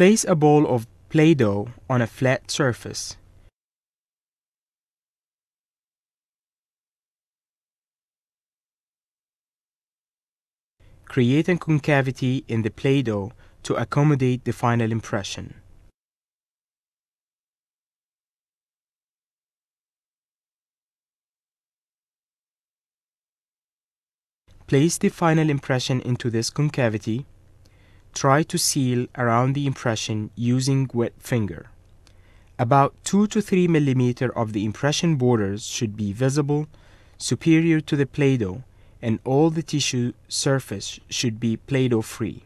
Place a ball of Play-Doh on a flat surface. Create a concavity in the Play-Doh to accommodate the final impression. Place the final impression into this concavity. Try to seal around the impression using wet finger. About 2 to 3 millimeter of the impression borders should be visible, superior to the Play-Doh, and all the tissue surface should be Play-Doh free.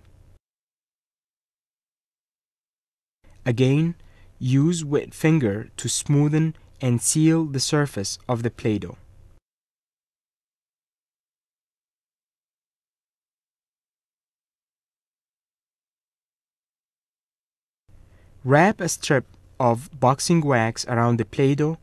Again, use wet finger to smoothen and seal the surface of the Play-Doh. Wrap a strip of boxing wax around the Play-Doh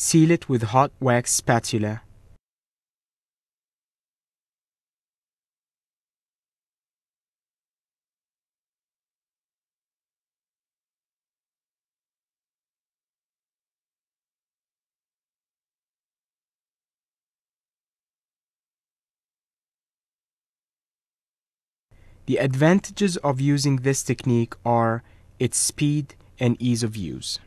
Seal it with hot wax spatula. The advantages of using this technique are its speed and ease of use.